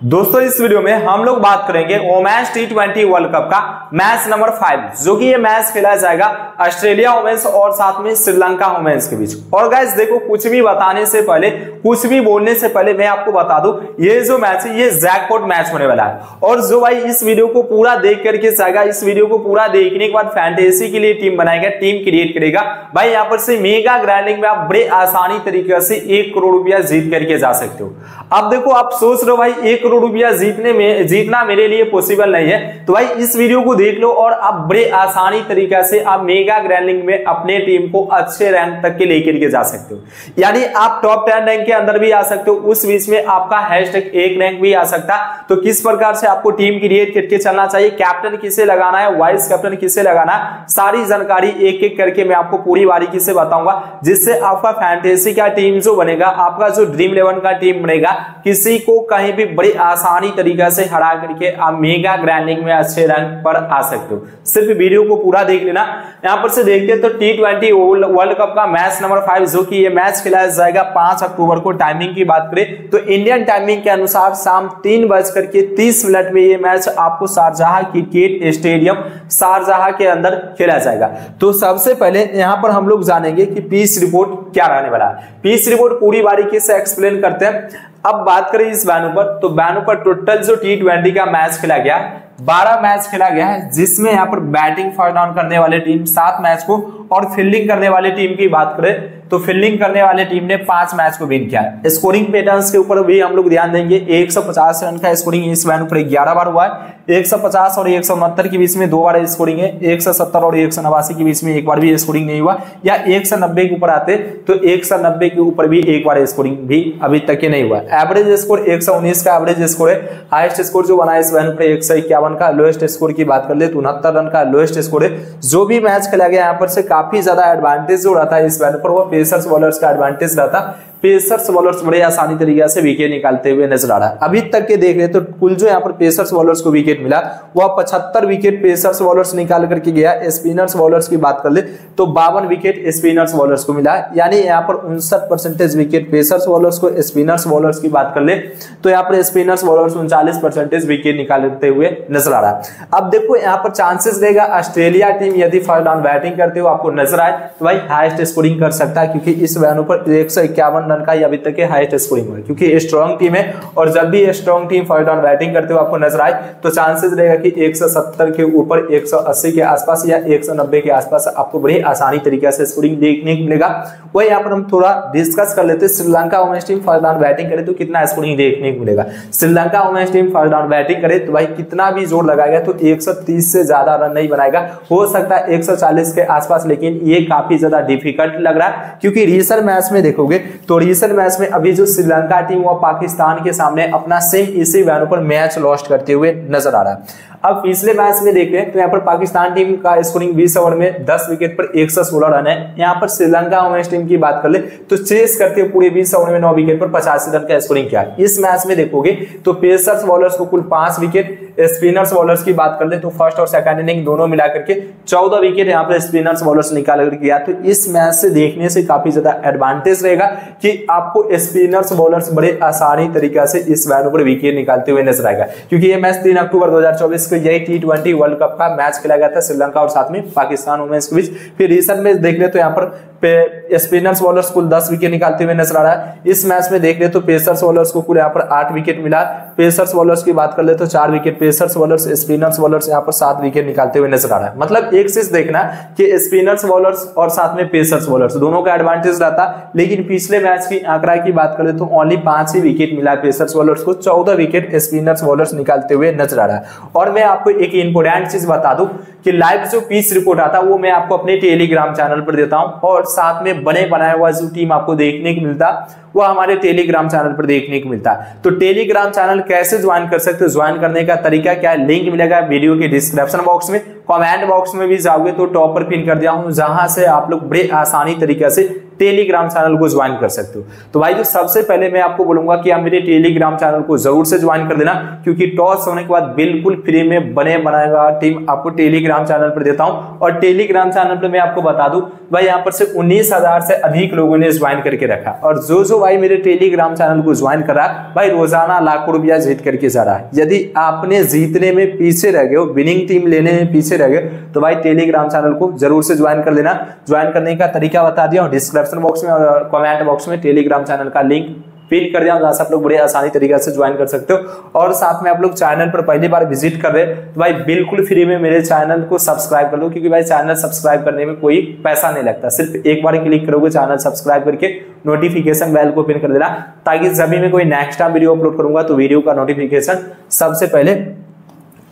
दोस्तों, इस वीडियो में हम लोग बात करेंगे women's T twenty World Cup का मैच नंबर फाइव जो कि ये मैच खेला जाएगा ऑस्ट्रेलिया वोमेंस और साथ में श्रीलंका वोमेंस के बीच। और गाइस देखो, कुछ भी बताने से पहले, कुछ भी बोलने से पहले मैं आपको बता दूँ, ये जो मैच है, ये जैकपॉट मैच होने वाला है। और जो भाई इस वीडियो को पूरा देख करके जाएगा, इस वीडियो को पूरा देखने के बाद फैंटेसी के लिए टीम बनाएगा टीम क्रिएट करेगा। भाई, यहाँ पर से मेगा ग्रैंडिंग में आप बड़े आसानी तरीके से एक करोड़ रुपया जीत करके जा सकते हो। अब देखो, आप सोच रहे हो भाई, एक करोड़ रुपया जीतने में, जीतना मेरे लिए पॉसिबल नहीं है। तो भाई, इस वीडियो को देख लो और आप बड़े आसानी तरीका से आप मेगा ग्रैंडिंग में अपने टीम को अच्छे रैंक तक के लेकर के जा सकते हो। यानी आप टॉप टेन रैंक के अंदर भी आ सकते हो, उस बीच में आपका हैश एक रैंक भी आ सकता। तो किस प्रकार से आपको टीम क्रिएट करके चलना चाहिए कैप्टन किसे लगाना है वाइस कैप्टन किसे लगाना सारी जानकारी एक एक करके मैं आपको पूरी बारीकी से बताऊँगा, जिससे आपका फैंटेसी का टीम जो बनेगा, आपका जो ड्रीम इलेवन का टीम बनेगा, किसी को कहीं भी बड़ी आसानी तरीका से हरा करके आप मेगा ग्रैंडिंग में अच्छे रैंक पर आ सकते हो। सिर्फ़ वीडियो को पूरा देख लेना। यहाँ पर से देखते हैं तो टी ट्वेंटी वर्ल्ड कप का मैच नंबर फाइव जो कि ये मैच खिलाया जाएगा पाँच अक्टूबर को। टाइमिंग की बात करें तो इंडियन टाइमिंग के अनुसार शाम तीन बज करके तीस मिनट में ये मैच आपको शारजहा क्रिकेट स्टेडियम शारजहा के अंदर खेला जाएगा। तो सबसे पहले यहाँ पर हम लोग जानेंगे कि पीस रिपोर्ट क्या रहने वाला है। पीस रिपोर्ट पूरी बारीकी से एक्सप्लेन करते हैं? अब बात करें इस बैनू पर तो बैनू पर टोटल जो टी ट्वेंटी का मैच खेला गया, बारह मैच खेला गया है, जिसमें यहाँ पर बैटिंग फॉर डाउन करने वाले टीम सात मैच को और फील्डिंग करने वाले टीम की बात करें तो फील्डिंग करने वाले टीम ने पाँच मैच को विन किया है। स्कोरिंग पैटर्न्स के ऊपर भी हम लोग ध्यान देंगे। 150 रन का स्कोरिंग इस मैन पर ग्यारह बार हुआ है। 150 और एक के बीच में दो बार स्कोरिंग है। 170 और एक सौ नवासी के बीच में एक बार भी स्कोरिंग नहीं हुआ। या एक सौ नब्बे के ऊपर आते तो एक सौ नब्बे के ऊपर भी एक बार स्कोरिंग भी अभी तक के नहीं हुआ एवरेज स्कोर एक सौ उन्नीस का एवरेज स्कोर है। हाइस्ट स्कोर जो बना है इस मैन पर एक सौ इक्यावन का लोएस्ट स्कोर की बात कर ले तो उनहत्तर रन का लोएस्ट स्कोर है। जो भी मैच खेला गया यहाँ पर से काफ़ी ज़्यादा एडवांटेज जो रहता है इस मैन पर वो पेसर्स बॉलर्स का एडवांटेज रहता पेसर्स बॉलर्स बड़े आसानी तरीके से विकेट निकालते हुए नज़र आ रहा है। अभी तक के देख रहे तो कुल जो यहाँ पर पेसर्स बॉलर्स को विकेट मिला, वह पचहत्तर विकेट पेसर्स बॉलर्स निकाल करके गया। स्पिनर्स बॉलर्स की बात कर ले तो बावन विकेट स्पिनर्स बॉलर्स को मिला। यानी यहाँ पर उनसठ परसेंटेज विकेट पेसर्स बॉलर्स को स्पिनर्स बॉलर्स की बात कर ले तो यहाँ पर स्पिनर्स बॉलर्स उनचालीस परसेंटेज विकेट निकालते हुए नज़र आ रहा है। अब देखो, यहाँ पर चांसेस रहेगा ऑस्ट्रेलिया टीम यदि फ़र्स्ट बैटिंग करते हो आपको नज़र आए तो भाई हाइस्ट स्कोरिंग कर सकता है, क्योंकि इस वैनों पर एक रन का ही अभी तक के हाईएस्ट स्कोरिंग हुआ क्योंकि स्ट्रॉन्ग टीम है और जब भी strong team first down batting करते हो आपको नज़र आए तो चांसेस रहेगा कि 170 के ऊपर 180 के आसपास या 190 के आसपास आपको बड़ी आसानी तरीके से स्कोरिंग देखने को मिलेगा। वही यहाँ पर हम थोड़ा डिस्कस कर लेते Sri Lanka women's team first down batting करे तो कितना स्कोरिंग देखने को मिलेगा। Sri Lanka women's team first down batting करे तो भाई कितना भी ज़ोर लगाएगा तो 130 से ज़्यादा रन नहीं बनाएगा। हो सकता है 140 के आसपास, लेकिन ये काफ़ी ज़्यादा डिफ़िकल्ट लग रहा है, क्योंकि रीसेंट मैच में देखोगे तो रीसेंट मैच में अभी जो श्रीलंका टीम वह पाकिस्तान के सामने अपना सेम इसी वैन पर मैच लॉस्ट करते हुए नज़र आ रहा है। अब पिछले मैच में देखें तो यहाँ पर पाकिस्तान टीम का स्कोरिंग 20 ओवर में 10 विकेट पर 116 रन है। यहाँ पर श्रीलंका वुमेन्स टीम की बात कर ले तो चेस करते हुए पूरे 20 ओवर में 9 विकेट पर पचासी रन का स्कोरिंग किया। इस मैच में देखोगे तो पेसर्स बॉलर्स को कुल पाँच विकेट स्पिनर्स बॉलर्स की बात कर ले तो फ़र्स्ट और सेकंड इनिंग दोनों मिला करके चौदह विकेट यहाँ पर स्पिनर्स बॉलर्स निकाल कर किया। तो इस मैच से देखने से काफ़ी ज़्यादा एडवांटेज रहेगा कि आपको स्पिनर्स बॉलर्स बड़े आसानी तरीके से इस वैनू पर विकेट निकालते हुए नज़र आएगा, क्योंकि ये मैच तीन अक्टूबर दो हज़ार चौबीस को यही टी ट्वेंटी वर्ल्ड कप का मैच खेला गया था श्रीलंका और साथ में पाकिस्तान वुमेन्स के बीच। फिर रिसेंट में देख ले तो यहाँ पर स्पिनर्स बॉलर्स कुल 10 विकेट निकालते हुए नज़र आ रहा है। इस मैच में देख ले तो पेसर्स बॉलर्स को कुल यहाँ पर आठ विकेट मिला। पेसर्स बॉलर्स की बात कर ले तो चार wicket pacers bowlers spinners bowlers यहाँ पर सात विकेट निकालते हुए नज़र आ रहा है। मतलब एक चीज़ देखना कि स्पिनर्स बॉलर्स और साथ में पेसर्स बॉलर्स दोनों का एडवांटेज रहता, लेकिन पिछले मैच की आंकड़ा की बात करें तो ओनली पाँच ही विकेट मिला पेसर्स बॉलर्स को। चौदह विकेट स्पिनर्स बॉलर्स निकालते हुए नज़र आ रहा है। और मैं आपको एक इंपोर्टेंट चीज़ बता दूँ कि लाइव जो पीच रिपोर्ट आता है वो मैं आपको अपने टेलीग्राम चैनल पर देता हूँ। और साथ में बने बनाया हुआ जो टीम आपको देखने को मिलता, वो हमारे टेलीग्राम चैनल पर देखने को मिलता। तो टेलीग्राम चैनल कैसे ज्वाइन कर सकते हो? ज्वाइन करने का तरीका क्या है? लिंक मिलेगा वीडियो के डिस्क्रिप्शन बॉक्स में। कमेंट बॉक्स में भी जाओगे तो टॉप पर पिन कर दिया हूँ, जहाँ से आप लोग बड़े आसानी तरीके से टेलीग्राम चैनल को ज्वाइन कर सकते हो। तो भाई जो सबसे पहले मैं आपको बोलूँगा कि आप मेरे टेलीग्राम चैनल को ज़रूर से ज्वाइन कर देना, क्योंकि टॉस होने के बाद बिल्कुल फ्री में बने बनाएगा टीम। आपको टेलीग्राम चैनल पर देता हूँ और टेलीग्राम चैनल पर मैं आपको बता दूँ, भाई यहाँ पर से उन्नीस से अधिक लोगों ने ज्वाइन करके रखा। और जो जो भाई मेरे टेलीग्राम चैनल को ज्वाइन करा, भाई रोज़ाना लाखों रुपया जीत करके जा रहा है। यदि आपने जीतने में पीछे रह गए हो विनिंग टीम लेने में पीछे रह गए तो भाई टेलीग्राम चैनल को ज़रूर से ज्वाइन कर लेना। ज्वाइन करने का तरीका बता दिया डिस्क्रिप्शन बॉक्स में और कमेंट बॉक्स में टेलीग्राम चैनल का लिंक फील कर दिया, जहाँ से आप लोग बड़े आसानी तरीके से ज्वाइन कर सकते हो। और साथ में आप लोग चैनल पर पहली बार विज़िट कर रहे तो भाई बिल्कुल फ्री में मेरे चैनल को सब्सक्राइब कर लो, क्योंकि भाई चैनल सब्सक्राइब करने में कोई पैसा नहीं लगता। सिर्फ़ एक बार क्लिक करोगे चैनल सब्सक्राइब करके नोटिफिकेशन बेल को पिन कर देना, ताकि जब भी मैं कोई नेक्स्ट टाइम वीडियो अपलोड करूँगा तो वीडियो का नोटिफिकेशन सबसे पहले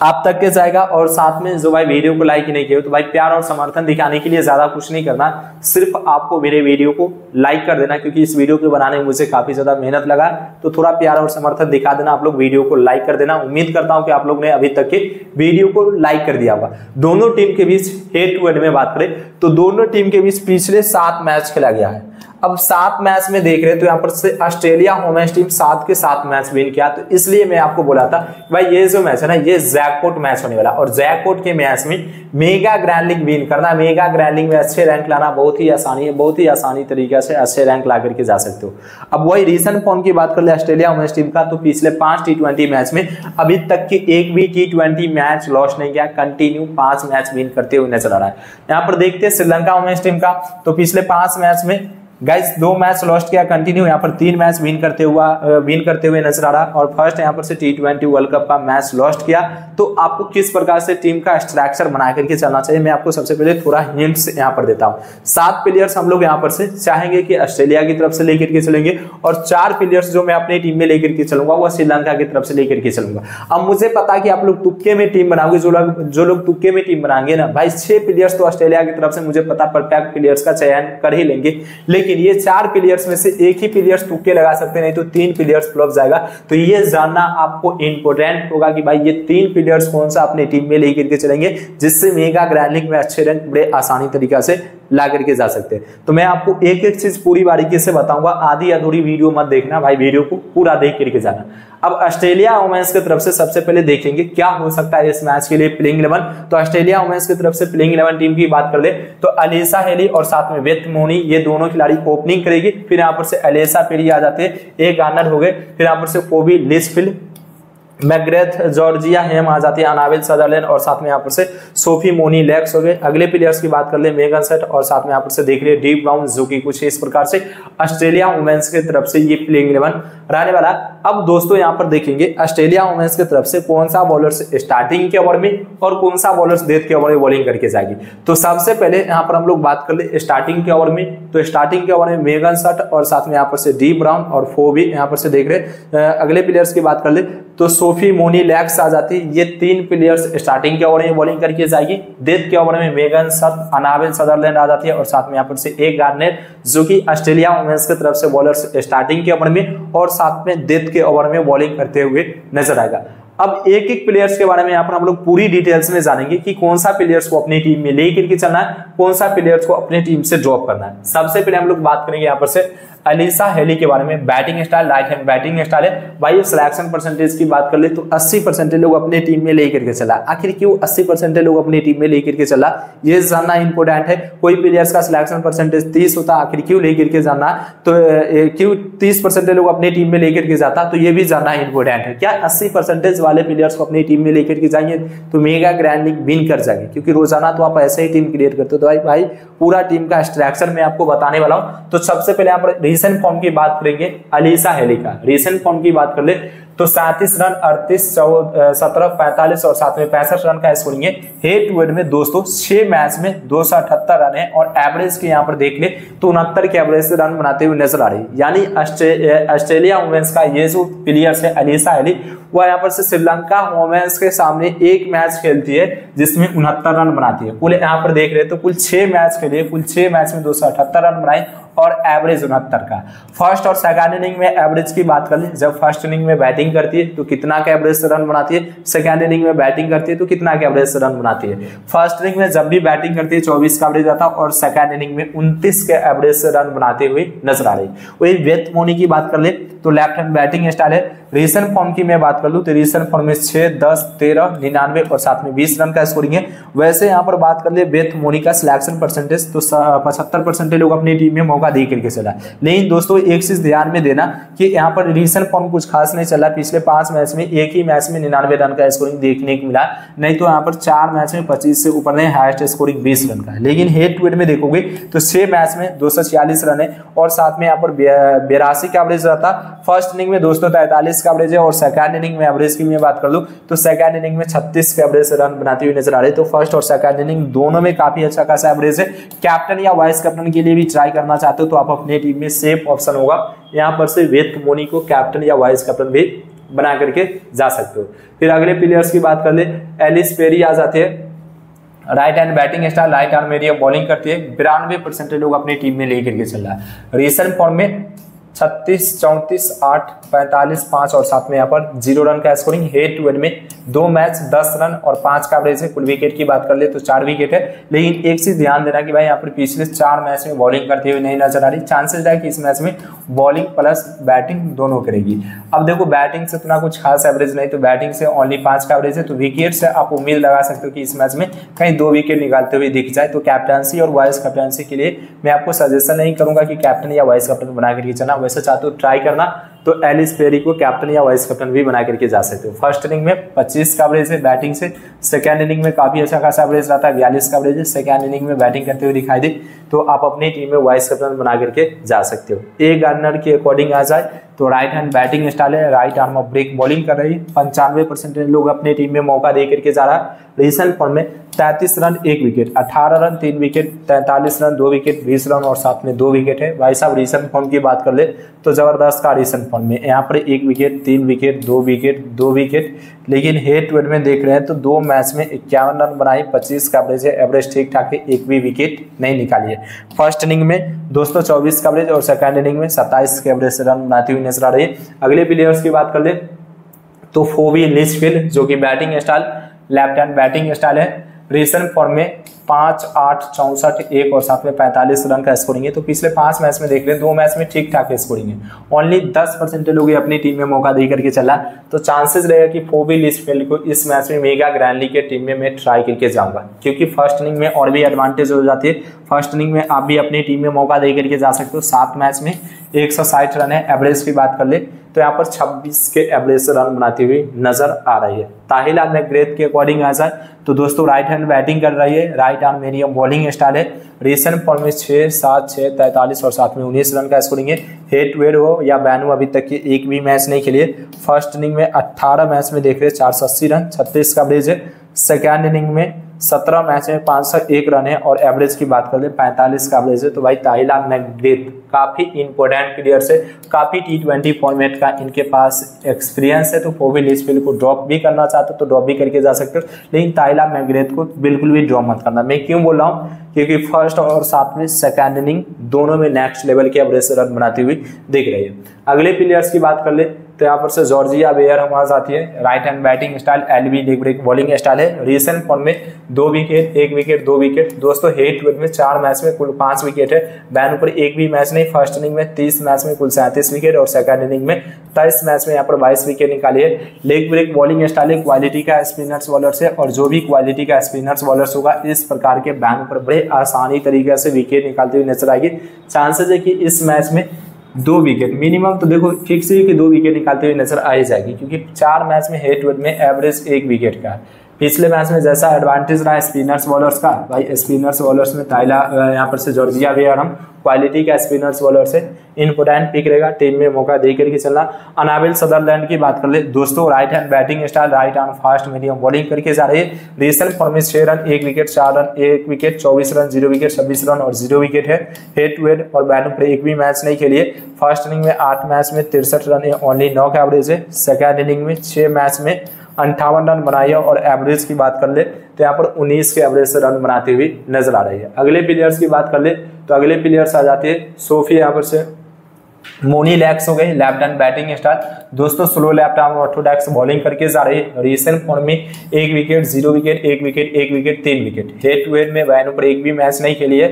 आप तक के जाएगा और साथ में जो भाई वीडियो को लाइक नहीं किया तो भाई प्यार और समर्थन दिखाने के लिए ज़्यादा कुछ नहीं करना। सिर्फ़ आपको मेरे वीडियो को लाइक कर देना, क्योंकि इस वीडियो को बनाने में मुझे काफ़ी ज़्यादा मेहनत लगा। तो थोड़ा प्यार और समर्थन दिखा देना, आप लोग वीडियो को लाइक कर देना। उम्मीद करता हूँ कि आप लोग ने अभी तक के वीडियो को लाइक कर दिया होगा। दोनों टीम के बीच हेड टू हेड में बात करें तो दोनों टीम के बीच पिछले सात मैच खेला गया है। अब सात मैच में देख रहे तो यहाँ पर ऑस्ट्रेलिया होमेस टीम सात के सात मैच विन किया। तो इसलिए मैं आपको बोला था, भाई, ये जो मैच है ना, ये जैकपोर्ट मैच होने वाला। और जैकपोर्ट के मैच में मेगा ग्रैंड लीग विन करना, मेगा ग्रैंड लीग में अच्छे रैंक लाना बहुत ही आसानी है, बहुत ही आसानी तरीके से अच्छे रैंक ला करके जा सकते हो। अब वही रिसेंट फॉर्म की बात कर ले ऑस्ट्रेलिया वुमेन्स टीम का तो पिछले पाँच टी मैच में अभी तक की एक भी टी मैच लॉस नहीं किया कंटिन्यू पाँच मैच विन करते हुए नज़र आ रहा है। यहाँ पर देखते हैं श्रीलंका वुमेन्स टीम का तो पिछले पाँच मैच में गाइस दो मैच लॉस्ट किया कंटिन्यू यहाँ पर तीन मैच विन करते हुआ विन करते हुए नज़र आ रहा, और फ़र्स्ट यहाँ पर से टी ट्वेंटी वर्ल्ड कप का मैच लॉस्ट किया। तो आपको किस प्रकार से टीम का स्ट्रक्चर बना करके चलना चाहिए, मैं आपको सबसे पहले थोड़ा हिंट्स यहाँ पर देता हूँ। सात प्लेयर्स हम लोग यहाँ पर से चाहेंगे कि ऑस्ट्रेलिया की तरफ़ से लेकर के चलेंगे, और चार प्लेयर्स जो मैं अपनी टीम में लेकर के चलूँगा, वो श्रीलंका की तरफ़ से लेकर के चलूँगा। अब मुझे पता कि आप लोग तुक्के में टीम बनाओगे, जो लोग जो लोग तुक्के में टीम बनाएँगे ना, भाई, छह प्लेयर्स तो ऑस्ट्रेलिया की तरफ़ से, मुझे पता परफेक्ट प्लेयर्स का चयन कर ही लेंगे। लेकिन ये चार प्लेयर्स में से एक ही प्लेयर्स तुक्के लगा सकते नहीं तो तीन प्लेयर्स फ्लॉप जाएगा। तो ये जानना आपको इंपोर्टेंट होगा कि भाई ये तीन प्लेयर्स कौन सा अपनी टीम में लेकर के चलेंगे, जिससे मेगा ग्रैंड में अच्छे रैंक बड़े आसानी तरीका से ला करके जा सकते हैं। तो मैं आपको एक एक चीज़ पूरी बारीकी से बताऊँगा, आधी अधूरी वीडियो मत देखना, भाई वीडियो को पूरा देख करके जाना। अब ऑस्ट्रेलिया वुमेन्स की तरफ़ से सबसे पहले देखेंगे क्या हो सकता है इस मैच के लिए प्लेइंग इलेवन। तो ऑस्ट्रेलिया वुमेन्स की तरफ़ से प्लेइंग इलेवन टीम की बात कर ले तो अलेसा हेली और साथ में वेथ मोनी, ये दोनों खिलाड़ी ओपनिंग करेगी। फिर यहाँ पर से अलेसा पेरी आ जाते हैं। एक गार्नर हो गए। फिर यहाँ पर से कोबी लिसफिल मैग्रेथ, जॉर्जिया, हेम आ जाती है अनाविल सदरलैंड और साथ में यहाँ पर से सोफी, मोनी, लेक्स हो गए। अगले प्लेयर्स की बात कर ले, मेगन सेट और साथ में यहाँ पर से देख रहे डीप ब्राउन जो कि कुछ इस प्रकार से ऑस्ट्रेलिया वुमेन्स की तरफ़ से ये प्लेइंग इलेवन रहने वाला अब दोस्तों यहाँ पर देखेंगे, ऑस्ट्रेलिया वुमेन्स की तरफ़ से कौन सा बॉलर स्टार्टिंग के ओवर में और कौन सा बॉलर्स डेथ के ओवर में बॉलिंग करके जाएगी। तो सबसे पहले यहाँ पर हम लोग बात कर ले स्टार्टिंग के ओवर में। तो स्टार्टिंग के ओवर में मेगन सट और साथ में यहाँ पर से डीप ब्राउन और फोबी यहाँ पर से देख रहे अगले प्लेयर्स की बात कर ले तो सोफी मोनी लैक्स आ जाती। है ये तीन प्लेयर्स स्टार्टिंग के ओवर में बॉलिंग करके जाएगी। डेथ के ओवर में मेगन सत अनाबिल सदरलैंड आ जाती है और साथ में यहाँ पर से एक गार्नेट जो कि ऑस्ट्रेलिया वुमेन्स की तरफ़ से बॉलर्स स्टार्टिंग के ओवर में और साथ में डेथ के ओवर में बॉलिंग करते हुए नज़र आएगा। अब एक एक प्लेयर्स के बारे में यहाँ पर हम लोग पूरी डिटेल्स में जानेंगे कि कौन सा प्लेयर्स को अपनी टीम में लेकर के चलना है, कौन सा प्लेयर्स को अपनी टीम से ड्रॉप करना है। सबसे पहले हम लोग बात करेंगे यहाँ पर से अलीसा हेली के बारे में batting style right hand batting style है। भाई सिलेक्शन परसेंटेज की बात कर ले तो 80 परसेंटेज लोग अपने टीम में लेकर के चला। आखिर क्यों 80 परसेंटेज लोग अपनी टीम में लेकर के चला? ये जानना इंपोर्टेंट है। कोई प्लेयर्स का सिलेक्शन परसेंटेज तीस होता, आखिर क्यों लेकर के जाना? तो क्यों तीस लोग अपनी टीम में लेकर के जाता? तो ये भी जानना इंपोर्टेंट है। क्या अस्सी वाले प्लेयर्स को अपनी टीम में लेकर के जाएँगे? तो मेगा ग्रैंड लीग विन कर जाएँगे। क्योंकि रोज़ाना तो आप ऐसे ही टीम क्रिएट करते हो। तो भाई भाई, पूरा टीम का स्ट्रक्चर मैं आपको बताने वाला हूँ। तो सबसे पहले पर रिसेंट फॉर्म की बात करेंगे। अलीसा हेलिका रीसेंट फॉर्म की बात कर ले। तो सैंतीस रन अड़तीस चौदह सत्रह, पैंतालीस और साथ में पैंसठ रन का स्कोरिंग है हेड टू हेड में दोस्तों, छह मैच में दो सौ अठहत्तर रन है और एवरेज के यहाँ पर देख ले तो उनहत्तर के एवरेज से रन बनाते हुए नज़र आ रही है। यानी ऑस्ट्रेलिया वुमेन्स का ये जो प्लेयर्स है अलीसा अली वह यहाँ पर से श्रीलंका वुमेन्स के सामने एक मैच खेलती है, जिसमें उनहत्तर रन बनाती है। कुल यहाँ पर देख रहे तो कुल छह मैच खेले कुल छह मैच में दो सौ अठहत्तर रन बनाए और एवरेज उनहत्तर का। फ़र्स्ट और सेकंड इनिंग में एवरेज की बात कर ले, जब फ़र्स्ट इनिंग में बैटिंग बैटिंग करती है तो कितना का एवरेज रन बनाती है? सेकेंड इनिंग में बैटिंग करती है तो कितना का एवरेज रन बनाती है? फ़र्स्ट इनिंग में जब भी बैटिंग करती है, चौबीस का एवरेज आता है और सेकेंड इनिंग में उन्तीस के एवरेज से रन बनाते हुए नज़र आ रही वही वेथ मोनी की बात कर ले तो लेफ़्ट हैंड बैटिंग स्टाइल है। रिसेंट फॉर्म की मैं बात कर लूँ तो रिसेंट फॉर्म में छह, दस, तेरह, निन्यानवे और साथ में बीस रन का स्कोरिंग है। वैसे यहाँ पर बात कर ले बेथ मोनी का सिलेक्शन परसेंटेज तो पचहत्तर परसेंटेज लोग अपनी टीम में मौका दे करके चला। लेकिन दोस्तों, एक चीज़ ध्यान में देना कि यहाँ पर रिसेंट फॉर्म कुछ खास नहीं चला। पिछले पाँच मैच में एक ही मैच में निन्यानवे रन का स्कोरिंग देखने को मिला। नहीं तो यहाँ पर चार मैच में पच्चीस से ऊपर नहीं हाइस्ट स्कोरिंग बीस रन का है। लेकिन हेड टू हेड में देखोगे तो छह मैच में दो सौ छियालीस रन है। और साथ में यहाँ पर बेरासी का एवरेज रहता। फ़र्स्ट इनिंग में दोस्तों तैतालीस का एवरेज है और सेकंड इनिंग में एवरेज की मैं बात कर लूँ तो सेकंड इनिंग में छत्तीस के एवरेज से रन बनाती हुई नज़र आ रही तो फ़र्स्ट और सेकंड इनिंग दोनों में काफ़ी अच्छा खासा एवरेज है। कैप्टन या वाइस कैप्टन के लिए भी ट्राई करना चाहते हो तो आप अपने टीम में सेफ़ ऑप्शन होगा। यहाँ पर से वेद मोनी को कैप्टन या वाइस कैप्टन भी बना करके जा सकते हो। फिर अगले प्लेयर्स की बात कर ले एलिस पेरी आ जाते हैं। Right hand batting style right hand medium bowling करती है। बिरानवे परसेंटेज लोग अपनी टीम में लेकर के चल रहा है। रिसेंट फॉर्म में छत्तीस, चौंतीस, आठ, पैंतालीस, पाँच और साथ में यहाँ पर ज़ीरो रन का स्कोरिंग हेड टू हेड में। दो मैच दस रन और पाँच का एवरेज है। कुल विकेट की बात कर ले तो चार विकेट है। लेकिन एक चीज़ ध्यान देना कि भाई यहाँ पर पिछले चार मैच में बॉलिंग करते हुए नहीं नज़र आ रही। चांसेस है कि इस मैच में बॉलिंग प्लस बैटिंग दोनों करेगी। अब देखो बैटिंग से इतना कुछ खास एवरेज नहीं तो बैटिंग से ओनली पाँच का एवरेज है। तो विकेट से आप उम्मीद लगा सकते हो कि इस मैच में कहीं दो विकेट निकालते हुए दिख जाए। तो कैप्टनसी और वाइस कैप्टनसी के लिए मैं आपको सजेशन नहीं करूँगा कि कैप्टन या वाइस कैप्टन बना करके चलना। वैसे चाहते हो ट्राई करना तो एलिस पेरी को कैप्टन या वाइस कैप्टन भी बना करके जा सकते हो। फ़र्स्ट इनिंग में 25 का एवरेज है बैटिंग से। सेकेंड इनिंग में काफ़ी अच्छा खासा एवरेज रहता है, बयालीस का एवरेज है। सेकेंड इनिंग में बैटिंग करते हुए दिखाई दे तो आप अपनी टीम में वाइस कैप्टन बना करके जा सकते हो। एक गार्नर के अकॉर्डिंग आ जाए तो राइट हैंड बैटिंग स्टाइल है right arm off break bowling कर रही है। पंचानवे परसेंटेज लोग अपने टीम में मौका दे करके जा रहा है। रिसेंट फॉर्म में तैतीस रन, एक विकेट अठारह रन, तीन विकेट तैंतालीस रन, दो विकेट बीस रन और साथ में दो विकेट है। भाई साहब रिसेंट फॉर्म की बात कर ले तो ज़बरदस्त का रिसेंट फॉर्म में। यहाँ पर एक विकेट तीन विकेट दो विकेट दो विकेट लेकिन हेड टू में देख रहे हैं तो दो मैच में इक्यावन रन बनाई पच्चीस का एवरेज है। एवरेज ठीक ठाक है, एक भी विकेट नहीं निकाली है। फ़र्स्ट इनिंग में दोस्तों चौबीस का एवरेज और सेकेंड इनिंग में सत्ताईस के एवरेज रन बनाती हुई नज़र आ रही है। अगले प्लेयर्स की बात कर ले तो फोवी लिस्टफिल जो कि batting style left hand batting style है। रिसेंट फॉर्म में पाँच, आठ, चौसठ, एक और साथ में पैंतालीस रन का स्कोरिंग है तो पिछले पाँच मैच में देख रहे हैं दो मैच में ठीक ठाक स्कोरिंग है ओनली दस परसेंट लोग अपनी टीम में मौका दे करके चला। तो चांसेस रहेगा कि फोबी लिस्टफेल को इस मैच में मेगा ग्रैंडली के टीम में मैं ट्राई करके जाऊँगा। क्योंकि फ़र्स्ट इनिंग में और भी एडवांटेज हो जाती है। फ़र्स्ट इनिंग में आप भी अपनी टीम में मौका दे करके जा सकते हो। सात मैच में एक सौ साठ रन है। एवरेज की बात कर ले तो यहाँ पर 26 के एवरेज से रन बनाती हुई नज़र आ रही है। ताहिला मैग्रेथ के अकॉर्डिंग आ जाए तो दोस्तों राइट हैंड बैटिंग कर रही है। Right arm medium bowling style है। रिसेंट फॉर्म में छः सात छः तैंतालीस और साथ में उन्नीस रन का स्कोरिंग है। हेड टू हेड हो या बैनू अभी तक की एक भी मैच नहीं खेलिए फ़र्स्ट इनिंग में अट्ठारह मैच में देख रहे चार सौ अस्सी रन छत्तीस का एवरेज है। सेकेंड इनिंग में सत्रह मैच में पाँच सौ एक रन है और एवरेज की बात कर ले, पैंतालीस का एवरेज है तो भाई ताहिला मैग्रेथ काफ़ी इंपॉर्टेंट प्लेयर है काफ़ी टी ट्वेंटी फॉर्मेट का इनके पास एक्सपीरियंस है तो फोविल स्पिल को ड्रॉप भी करना चाहते हो तो ड्रॉप भी करके जा सकते हो। लेकिन ताहिला मैग्रेथ को बिल्कुल भी ड्रॉप मत करना। मैं क्यों बोल रहा हूँ? क्योंकि फ़र्स्ट और साथ में सेकेंड इनिंग दोनों में नेक्स्ट लेवल के एवरेज रन बनाती हुई दिख रही है। अगले प्लेयर्स की बात कर ले तो यहाँ पर से जॉर्जिया बेयर हमारे साथ ही है। Right hand batting style L B leg break bowling style है। रिसेंट फॉर्म में दो विकेट एक विकेट दो विकेट दोस्तों हेट टू में चार मैच में कुल पाँच विकेट है। बैन ऊपर एक भी मैच नहीं फ़र्स्ट इनिंग में तीस मैच में कुल सैंतीस विकेट और सेकंड इनिंग में तेईस मैच में यहाँ पर बाईस विकेट निकाली है। लेग ब्रेक बॉलिंग स्टाइल है क्वालिटी का स्पिनर्स बॉलर है और जो भी क्वालिटी का स्पिनर्स बॉलर्स होगा, इस प्रकार के बैन पर बड़े आसानी तरीके से विकेट निकालते हुए नज़र आएगी। चांसेस है कि इस मैच में दो विकेट मिनिमम तो देखो फिक्स ही कि दो विकेट निकालते हुए नज़र आ ही जाएगी, क्योंकि चार मैच में हेड टू हेड में एवरेज एक विकेट का पिछले मैच में जैसा एडवांटेज रहा स्पिनर्स बॉलर्स का, भाई स्पिनर्स बॉलर्स में ताइला यहाँ पर से जॉर्जिया भी और हम। क्वालिटी का स्पिनर्स बॉलर से? इंपोर्टेंट पिक रहेगा टीम में मौका दे करके चलना। अनाबिल सदरलैंड की बात कर ले, दोस्तों right hand batting style right hand fast medium bowling करके जा रही है। रिसेंट फॉर्म छह रन एक विकेट चार रन एक विकेट चौबीस रन ज़ीरो विकेट छब्बीस रन और ज़ीरो विकेट है। हेड टू हेड और बैटिंग पर एक भी मैच नहीं खेलिए फ़र्स्ट इनिंग में आठ मैच में तिरसठ रन ओनली नौ का एवरेज है। सेकेंड इनिंग में छह मैच में अंठावन रन बनाई है और एवरेज की बात कर ले तो यहाँ पर 19 के एवरेज से रन बनाती हुई नज़र आ रही है। अगले प्लेयर्स की बात कर ले तो अगले प्लेयर्स आ जाते हैं सोफी यहाँ पर से। मोनी लैक्स हो गई लेफ़्ट हैंड बैटिंग स्टाइल दोस्तों slow left arm orthodox bowling करके जा रही है। रिसेंट फॉर्म में एक विकेट ज़ीरो विकेट एक विकेट एक विकेट तीन विकेट हेड टू हेड में वैन पर एक भी मैच नहीं खेली है।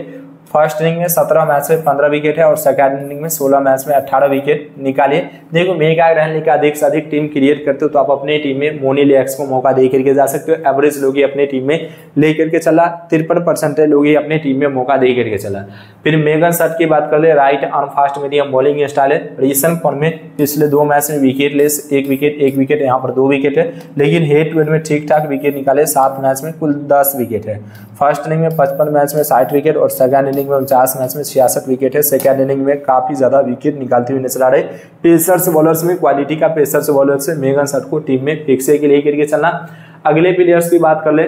फ़र्स्ट इनिंग में सत्रह मैच में पंद्रह विकेट है और सेकेंड इनिंग में सोलह मैच में अठारह विकेट निकाले। देखो मेगा रहने का अधिक से अधिक टीम क्रिएट करते हो तो आप अपनी टीम में मोनी लेक्स को मौका दे करके जा सकते हो। एवरेज लोग ही अपनी टीम में ले करके चला। तिरपन परसेंटेज लोग ही अपनी टीम में मौका दे करके चला। फिर मेगन सट की बात कर ले, right arm fast medium bowling style है। रिसेंट फॉर्म में पिछले दो मैच में विकेट लेस, एक विकेट एक विकेट, यहाँ पर दो विकेट है। लेकिन हेड टू में ठीक ठाक विकेट निकाले, सात मैच में कुल दस विकेट है। फ़र्स्ट इनिंग में पचपन मैच में साठ विकेट और सेकेंड इनिंग में उनचास मैच में छियासठ विकेट है। सेकेंड इनिंग में काफ़ी ज़्यादा विकेट निकालते हुए नज़र आ रहे। पेसर्स बॉलर्स में क्वालिटी का पेसर्स बॉलर्स है। मेगन सट को टीम में फिक्से के लिए करके चलना अगले प्लेयर्स की बात कर ले।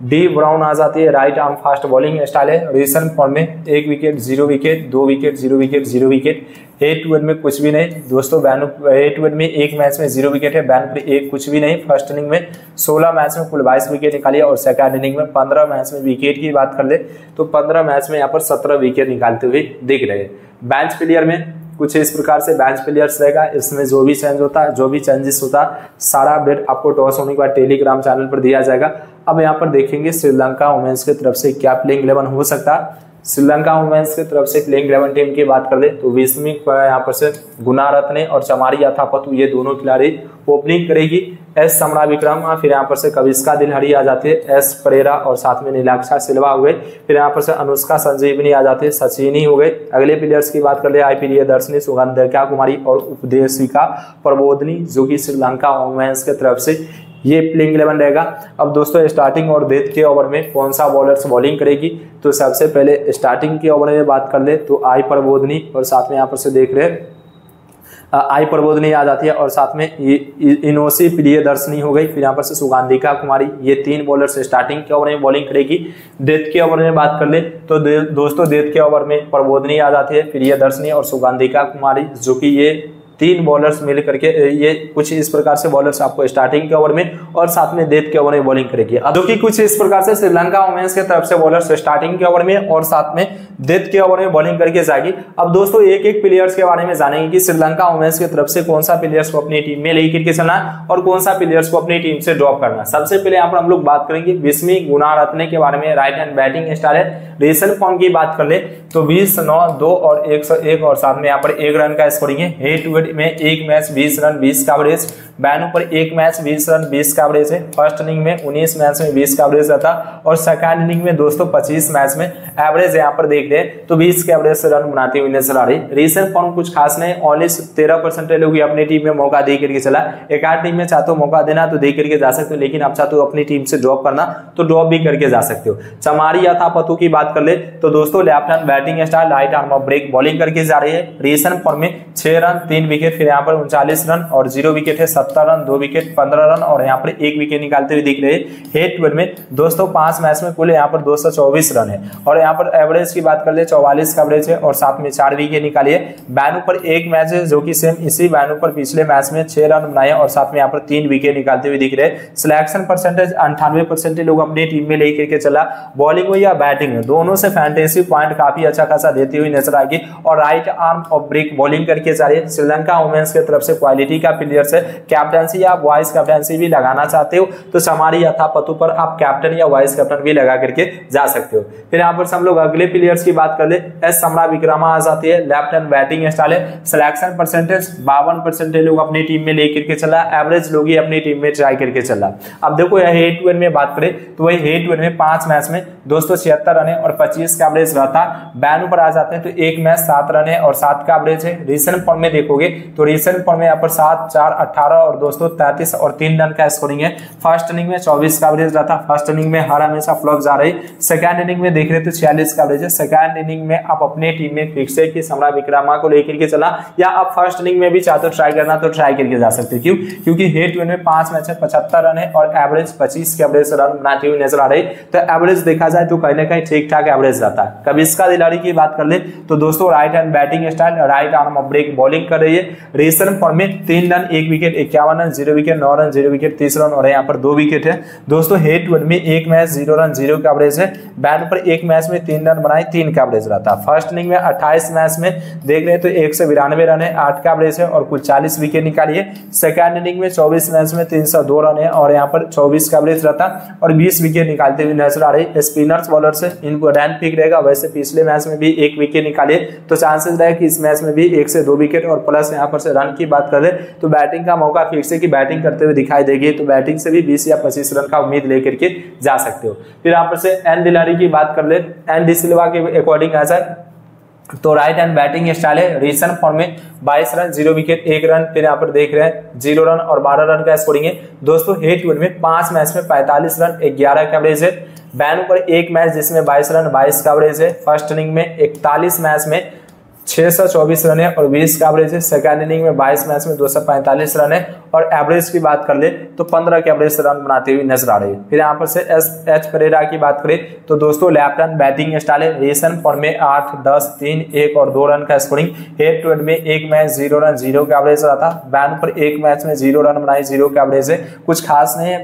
डी ब्राउन आ जाती है, right arm fast bowling style है। रिसेंट फॉर्म में एक विकेट ज़ीरो विकेट दो wicket zero wicket zero wicket eight टू में कुछ भी नहीं। दोस्तों बैन एट टू में एक मैच में ज़ीरो विकेट है। बैन पर एक कुछ भी नहीं। फ़र्स्ट इनिंग में सोलह मैच में कुल बाईस विकेट निकाली और सेकंड इनिंग में पंद्रह मैच में विकेट की बात कर ले तो पंद्रह मैच में यहाँ पर सत्रह विकेट निकालते हुए दिख रहे हैं। बेंच प्लेयर में कुछ इस प्रकार से बैच प्लेयर्स रहेगा। इसमें जो भी चेंज होता है जो भी चेंजेस होता है सारा अपडेट आपको टॉस होने के बाद टेलीग्राम चैनल पर दिया जाएगा। अब यहाँ पर देखेंगे श्रीलंका वुमेन्स की तरफ़ से क्या प्लेइंग इलेवन हो सकता। है श्रीलंका वुमेन्स की तरफ़ से प्लेइंग इलेवन टीम की बात कर ले तो विस्मिक यहाँ पर से गुना रत्ने और चमारी अथापतु ये दोनों खिलाड़ी ओपनिंग करेगी। एस समरा विक्रम फिर यहाँ पर से कविस्का दिलहरी आ जाती है, एस परेरा और साथ में नीलाक्षा सिल्वा हुए फिर यहाँ पर से अनुष्का संजीवनी आ जाती है, सचिनी हो गए। अगले प्लेयर्स की बात कर ले आई पी दर्शनी, सुगंधिका कुमारी और उपदेशिका प्रबोधनी, जो कि श्रीलंका वुमेन्स की तरफ़ से ये प्लेइंग इलेवन रहेगा। अब दोस्तों स्टार्टिंग और डेथ के ओवर में कौन सा बॉलर्स बॉलिंग करेगी? तो सबसे पहले स्टार्टिंग के ओवर में बात कर ले तो आई प्रबोधनी और साथ में यहाँ पर से देख रहे आई प्रबोधनी आ जाती है और साथ में इनोसी प्रिय दर्शनी हो गई। फिर यहाँ पर से सुगंधिका कुमारी, ये तीन बॉलर से स्टार्टिंग के ओवर में बॉलिंग करेगी। डेथ के ओवर में बात कर ले तो दोस्तों डेथ के ओवर में प्रबोधनी आ जाती है प्रिय दर्शनी और सुगंधिका कुमारी, जो कि ये तीन बॉलर्स मिल करके ये कुछ इस प्रकार से बॉलर्स आपको स्टार्टिंग के ओवर में और साथ में डेथ के ओवर में बॉलिंग करेगी। जो कि कुछ इस प्रकार से श्रीलंका वुमेन्स के तरफ़ से बॉलर्स स्टार्टिंग के ओवर में और साथ में डेथ के ओवर में बॉलिंग करके जाएगी। अब दोस्तों एक एक प्लेयर्स के बारे में जानेंगे कि श्रीलंका वुमेन्स की तरफ़ से कौन सा प्लेयर्स को अपनी टीम में लेकर के चलना और कौन सा प्लेयर्स को अपनी टीम से ड्रॉप करना सबसे पहले यहाँ पर हम लोग बात करेंगे विस्मी गुना रत्ने के बारे में। राइट हैंड बैटिंग स्टार है। रिसेंट फॉर्म की बात कर ले तो बीस नौ, दो और एक सौ एक और साथ में यहाँ पर एक रन का स्कोरिंग है। टू में एक मैच बीस रन बीस का एवरेज बैन ऊपर एक मैच बीस रन बीस का एवरेज है. फ़र्स्ट इनिंग में उन्नीस मैच में बीस का एवरेज रहता और सेकंड इनिंग में दोस्तों पच्चीस मैच में एवरेज यहाँ पर देख रहे तो बीस के एवरेज से रन बनाती हुई नज़र आ रही. रिसेंट फॉर्म कुछ खास नहीं ओनली तेरह परसेंट लोग अपनी टीम में मौका दे करके चला. एक आठ टीम में चाहते हो मौका देना तो दे करके जा सकते हो, लेकिन आप चाहते हो अपनी टीम से ड्रॉप करना तो ड्रॉप भी करके जा सकते हो. चमारी या पतु की बात कर ले तो दोस्तों left hand batting style right arm break bowling करके जा रही है. रिसेंट फॉर्म में छह रन तीन विकेट फिर यहाँ पर उनचालीस रन और ज़ीरो विकेट है, सत्तर रन, दो विकेट पंद्रह रन और यहाँ पर एक विकेट निकालते हुए दिख रहे हेड ट्वेल्व में दोस्तों पाँच मैच में कुल यहाँ पर दो सौ चौबीस रन है। और यहाँ पर एवरेज की बात कर ले, चौवालीस का एवरेज है और साथ में चार विकेट निकालिए। बैनू पर एक मैच है जो कि सेम इसी बैनू पर पिछले मैच में छह रन बनाए और साथ में यहाँ पर तीन विकेट निकालते हुए दिख रहे सिलेक्शन परसेंटेज अंठानवे परसेंटेज लोग अपनी टीम में लेकर के चला। बॉलिंग हो या बैटिंग हो, दोनों से फैंटेसी पॉइंट काफ़ी अच्छा खासा देती हुई नज़र आएगी। और राइट आर्म और ब्रेक बॉलिंग करके है। श्रीलंका वुमेन्स की तरफ़ से क्वालिटी का प्लेयर है। कैप्टनसी या वाइस कैप्टनसी भी लगाना चाहते हो तो समारी यथा पतु पर आप कैप्टन या वाइस कैप्टन भी लगा करके जा सकते हो। फिर यहाँ पर हम लोग अगले प्लेयर्स की बात कर ले। एस समरा विक्रमा आ जाती है। लेफ़्ट हैंड बैटिंग स्टाइल है। सिलेक्शन परसेंटेज बावन परसेंटेज लोग अपनी टीम में लेकर के चला। एवरेज लोग ही अपनी टीम में ट्राई करके चला। अब देखो यह हेड टू में बात करें तो वही हेड टू में पाँच मैच में दोस्तों छिहत्तर रन और पच्चीस का एवरेज रहता बैन ऊपर आ जाते हैं तो एक मैच सात रन है और सात का एवरेज है। रिसेंट फॉर्म में देखोगे तो रिसेंट फॉर्म में यहाँ पर सात, चार, अठारह और दोस्तों तैतीस और तीन रन का स्कोरिंग है। फ़र्स्ट इनिंग में चौबीस का एवरेज रहता फ़र्स्ट इनिंग में हर हमेशा फ्लॉप जा रही। सेकंड इनिंग में देख रहे तो छियालीस का एवरेज है सेकंड इनिंग में आप अपने टीम में फिक्स है कि समरा विक्रमा को लेकर के चला या आप फ़र्स्ट इनिंग में भी चाहते हो ट्राई करना तो ट्राई करके जा सकते क्यों? क्योंकि हेड टू में पाँच मैच है, पचहत्तर रन है और एवरेज पच्चीस के एवरेज रन बनाती हुई नज़र आ रही। तो एवरेज देखा जाए तो कहीं ना कहीं ठीक ठाक एवरेज रहता है। कभी इसका दिलाड़ी की बात कर ले तो दोस्तों right hand batting style right arm break bowling कर रही है। रेसन फॉर्म में तीन रन, एक विकेट इक्यावन रन ज़ीरो विकेट नौ रन ज़ीरो विकेट तीस रन और यहाँ पर दो विकेट है। दोस्तों हेड वन में एक मैच ज़ीरो रन ज़ीरो का एवरेज है। बैन पर एक मैच में तीन रन बनाए, तीन का एवरेज रहता। है फ़र्स्ट इनिंग में अट्ठाईस मैच में देख रहे तो एक रन है, आठ का एवरेज है और कुल चालीस विकेट निकालिए। सेकेंड इनिंग में चौबीस मैच में तीन सौ दो रन है और यहाँ पर चौबीस का एवरेज रहता और बीस विकेट निकालते हुए नज़र आ रही स्पिनर्स बॉलर से इनको रैन पिक रहेगा। वैसे पिछले मैच में भी एक विकेट निकालिए तो चांसेस रहे कि इस मैच में भी एक से दो विकेट और प्लस यहाँ पर से रन की बात करें तो बैटिंग का मौका फिर से कि बैटिंग करते हुए दिखाई देगी तो बैटिंग से भी बीस या पच्चीस रन का उम्मीद लेकर के जा सकते हो। फिर यहाँ पर से एन दिलारी की बात कर ले एन डिसिल्वा के अकॉर्डिंग जाए तो राइट हैंड बैटिंग स्टाइल है रिसेंट फॉर्म में 22 रन ज़ीरो विकेट एक रन फिर यहाँ पर देख रहे हैं ज़ीरो रन और 12 रन का स्कोरिंग है। दोस्तों हेट टू में पाँच मैच में 45 रन 11 का एवरेज है। बैन पर एक मैच जिसमें 22 रन 22 का एवरेज है। फ़र्स्ट इनिंग में 41 मैच में छह सौ चौबीस रन है और बीस का एवरेज है। सेकेंड इनिंग में बाईस मैच में दो सौ पैंतालीस रन है। और एवरेज की बात कर ले तो पंद्रह के एवरेज रन बनाते हुए नज़र आ रही है। फिर यहाँ पर से एस एच परेरा की बात करें तो दोस्तों लेफ़्ट हैंड बैटिंग स्टाइल है। रेसन फॉर्म में आठ, दस, तीन, एक और दो रन का स्कोरिंग हेड टू हेड में एक मैच ज़ीरो रन ज़ीरो का एवरेज रहा था। बैन पर एक मैच में ज़ीरो रन बनाए ज़ीरो का एवरेज है। कुछ खास नहीं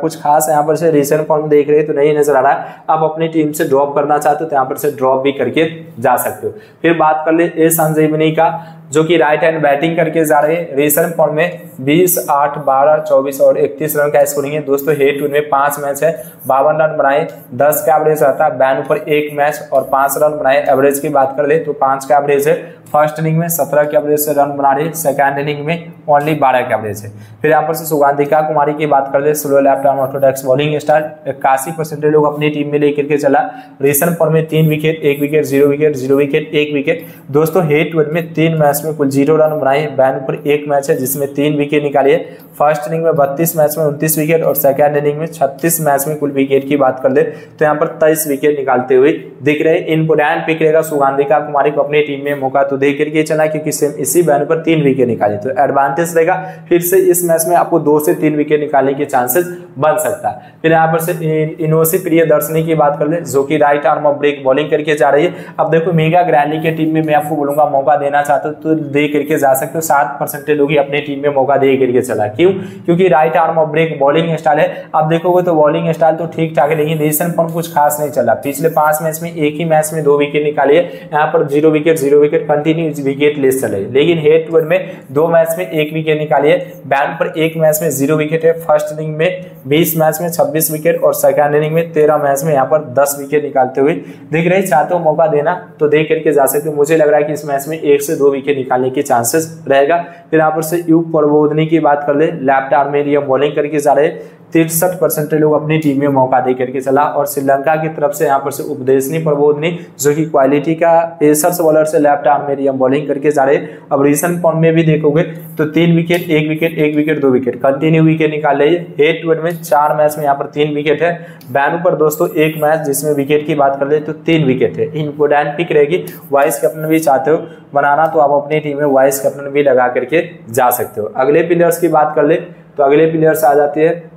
कुछ खास यहाँ पर से रिसेंट फॉर्म देख रहे तो नहीं नज़र आ रहा है। आप अपनी टीम से ड्रॉप करना चाहते हो तो यहाँ पर से ड्रॉप भी करके जा सकते हो। फिर बात कर ए संजीवनी का जो कि राइट हैंड बैटिंग करके जा रहे हैं। रिसेंट फॉर्म में 20, 8, 12, 24 और 31 रन का स्कोरिंग है। दोस्तों हेड टू में पाँच मैच है। बावन रन बनाए 10 का एवरेज रहता है। बैन ऊपर एक मैच और पाँच रन बनाए। एवरेज की बात कर ले तो पाँच का एवरेज है। फ़र्स्ट इनिंग में सत्रह के एवरेज से रन बना रही सेकेंड इनिंग में ओनली बारह के एवरेज है। फिर यहाँ पर से सुगंधिका कुमारी की बात कर ले। Slow left arm orthodox bowling star इक्यासी परसेंटेज लोग अपनी टीम में लेकर के चला। रिसेंट फॉर्म में तीन विकेट एक wicket zero wicket zero wicket एक विकेट दोस्तों हेड टू में तीन मैच में कुल ज़ीरो रन बनाए बैन पर एक मैच है, जिसमें तीन विकेट निकाली है। फ़र्स्ट इनिंग में बत्तीस मैच में उनतीस विकेट और सेकेंड इनिंग में छत्तीस मैच में कुल विकेट की बात कर ले तो यहाँ पर तेईस विकेट निकालते हुए दिख रहे इनपुटैन पिक रहेगा सुगंधिका कुमारी को अपनी टीम में मौका तो दे करके चला, क्योंकि सेम इसी बैन पर तीन विकेट निकाले। तो एडवांटेज रहेगा, फिर से इस मैच में आपको दो से तीन विकेट निकालने के चांसेस बन सकता। है फिर यहाँ पर से इनोसी प्रिय दर्शनी की बात कर ले, जो कि right arm off break bowling करके जा रही है। अब देखो मेगा ग्रैंडी की टीम में मैं आपको बोलूँगा, मौका देना चाहता हूँ तो दे करके जा सकते हो। सात परसेंटेज लोग ही अपनी टीम में मौका दे करके चला। क्यों? क्योंकि right arm off break bowling style है। अब देखोगे तो बॉलिंग स्टाइल तो ठीक ठाक है लेकिन रीसेंट फॉर्म कुछ खास नहीं चला। पिछले पाँच मैच में एक ही मैच में दो विकेट निकाले। यहाँ पर zero wicket zero wicket continue wicketless चले। लेकिन हेड टू में दो मैच में एक विकेट निकाली। है बैन पर एक मैच में ज़ीरो विकेट है। फ़र्स्ट इनिंग में बीस मैच में छब्बीस विकेट और सेकेंड इनिंग में तेरह मैच में यहाँ पर दस विकेट निकालते हुए। दिख रहे चाहते हो मौका देना तो देख करके जा सकते हो। मुझे लग रहा है कि इस मैच में एक से दो विकेट निकालने के चांसेस रहेगा। फिर यहाँ पर से युग प्रबोधनी की बात कर ले। लेफ़्ट आर्म में बॉलिंग करके जा रहे। तिरसठ परसेंट लोग अपनी टीम में मौका दे करके चला और श्रीलंका की तरफ़ से यहाँ पर से उपदेशनी प्रबोधनी जो कि क्वालिटी का पेसर्स बॉलर से लेफ़्ट आर्म में बॉलिंग करके जा रहे अब रिसेंट फॉर्म में भी देखोगे तो तीन विकेट एक विकेट एक विकेट दो विकेट कंटिन्यू विकेट निकाल रही है। हेड टू में चार मैच में यहाँ पर तीन विकेट है। बैन पर दोस्तों, एक मैच जिसमें विकेट की बात कर ले तो तीन विकेट है। इम्पोर्टेंट पिक रहेगी। वाइस कैप्टन भी चाहते हो, बनाना तो आप अपनी टीम में वाइस कैप्टन भी लगा करके जा सकते हो। अगले प्लेयर्स की बात कर ले तो अगले प्लेयर्स आ जाती है।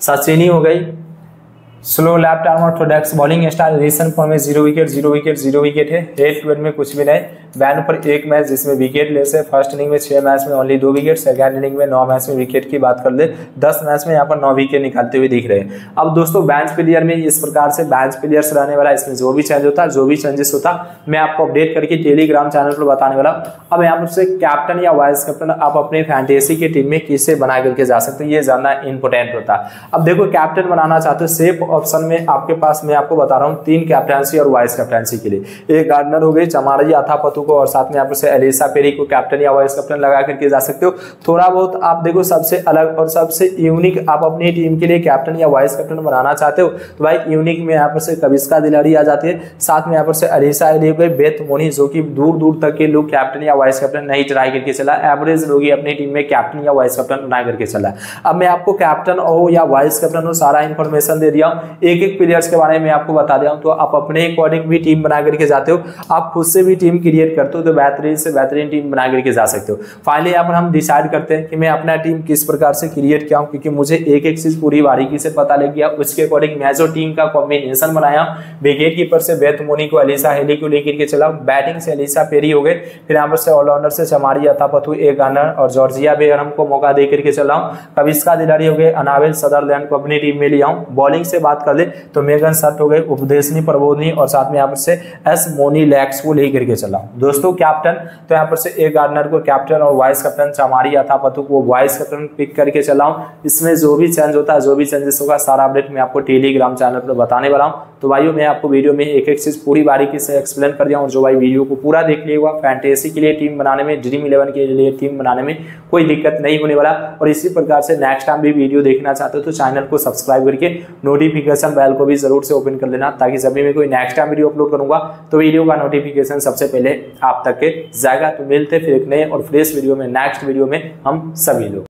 सचिनी हो गई। Slow left arm orthodox bowling style recent form में zero wicket zero wicket zero wicket है। रेड ट्वेल्व में कुछ भी नहीं। बैन पर एक मैच जिसमें विकेट ले से फ़र्स्ट इनिंग में छह मैच में ओनली दो विकेट सेकंड इनिंग में नौ मैच में विकेट की बात कर ले, दस मैच में यहाँ पर नौ विकेट निकालते हुए दिख रहे हैं। अब दोस्तों बेंच प्लेयर में इस प्रकार से बेंच प्लेयर्स रहने वाला इसमें जो भी चेंज होता, जो भी चेंजेस होता, मैं आपको अपडेट करके टेलीग्राम चैनल पर बताने वाला अब यहाँ पर कैप्टन या वाइस कैप्टन आप अपने फैंटेसी की टीम में किससे बना करके जा सकते हैं, ये जानना इंपोर्टेंट होता। है अब देखो कैप्टन बनाना चाहते हो सेफ़ ऑप्शन में आपके पास मैं आपको बता रहा हूँ, तीन कैप्टनसी और वाइस कैप्टनसी के लिए। एक गार्डनर हो गई चमारी अथापतु को और साथ में आप उसे एलिसा पेरी को कैप्टन या वाइस कैप्टन लगा करके जा सकते हो। थोड़ा बहुत आप देखो सबसे अलग और सबसे यूनिक आप अपनी टीम के लिए कैप्टन या वाइस कैप्टन बनाना चाहते हो तो भाई यूनिक में यहाँ पर से कविस्का दिलाड़ी आ जाती है। साथ में यहाँ पर से अलीसा गए बेत मोनी, जो कि दूर दूर तक के लोग कैप्टन या वाइस कैप्टन नहीं ट्राई करके चला। एवरेज लोग ही अपनी टीम में कैप्टन या वाइस कैप्टन बना करके चला। अब मैं आपको कैप्टन हो या वाइस कैप्टन हो सारा इन्फॉर्मेशन दे दिया हूँ। एक एक प्लेयर्स के बारे में आपको बता दिया हूँ तो आप अपने अकॉर्डिंग भी टीम बना करके जाते हो। आप खुद से भी टीम क्रिएट क्रिएट करते हो तो बेहतरीन से बेहतरीन टीम बना करके जा सकते हो। फाइनली यहाँ पर हम डिसाइड करते हैं कि मैं अपना टीम किस प्रकार से क्रिएट किया हूँ, क्योंकि मुझे एक एक चीज़ पूरी बारीकी से पता लग गया। उसके अकॉर्डिंग मैं जो टीम का कॉम्बिनेशन बनाया विकेट कीपर से बेथ मोनी को अलीसा हेली को लेकर के चला। बैटिंग से अलीसा पेरी हो गए। फिर यहाँ पर से ऑलराउंडर से चमारी अथापथु ए गनर और जॉर्जिया बेगम को मौका दे करके चला हूँ। कविस्का दिलारी हो गए अनावेल सदरलैंड को अपनी टीम में लिया हूँ। बॉलिंग से बात कर ले तो मेगन सट हो गए उपदेशनी प्रबोधनी और साथ में यहाँ पर से एस मोनी लैक्स को लेकर के चला दोस्तों कैप्टन तो यहाँ पर से ए गार्डनर को कैप्टन और वाइस कैप्टन चमारी अथापथु को वाइस कैप्टन पिक करके चला हूँ। इसमें जो भी चेंज होता है, जो भी चेंजेस होगा, सारा अपडेट मैं आपको टेलीग्राम चैनल पर बताने वाला हूँ। तो भाइयों, मैं आपको वीडियो में एक एक चीज़ पूरी बारीकी से एक्सप्लेन कर दिया हूँ, जो भाई वीडियो को पूरा देख लिएगा फैंटेसी के लिए टीम बनाने में ड्रीम इलेवन के लिए टीम बनाने में कोई दिक्कत नहीं होने वाला। और इसी प्रकार से नेक्स्ट टाइम भी वीडियो देखना चाहते हो तो चैनल को सब्सक्राइब करके नोटिफिकेशन बेल को भी ज़रूर से ओपन कर लेना, ताकि जब भी मैं कोई नेक्स्ट टाइम वीडियो अपलोड करूँगा तो वीडियो का नोटिफिकेशन सबसे पहले आप तक के जाएगा तो मिलते फिर एक नए और फ्रेश वीडियो में नेक्स्ट वीडियो में हम सभी लोग।